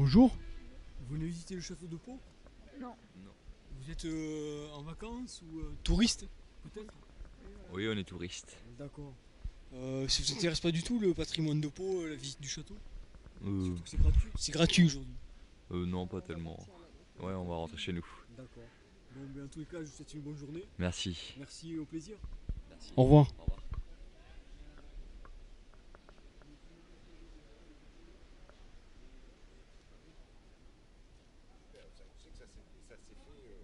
Bonjour. Vous venez visiter le château de Pau? Non. Non. Vous êtes euh, en vacances ou euh, touriste Peut-être? Oui, on est touriste. D'accord. Euh, ça vous intéresse pas du tout le patrimoine de Pau, la visite du château? Euh, Surtout que c'est gratuit. C'est gratuit aujourd'hui. euh, non, pas tellement. Ouais, on va rentrer chez nous. D'accord. Bon, ben, en tous les cas, je vous souhaite une bonne journée. Merci. Merci et au plaisir. Merci. Au revoir. Au revoir. ça s'est fait euh,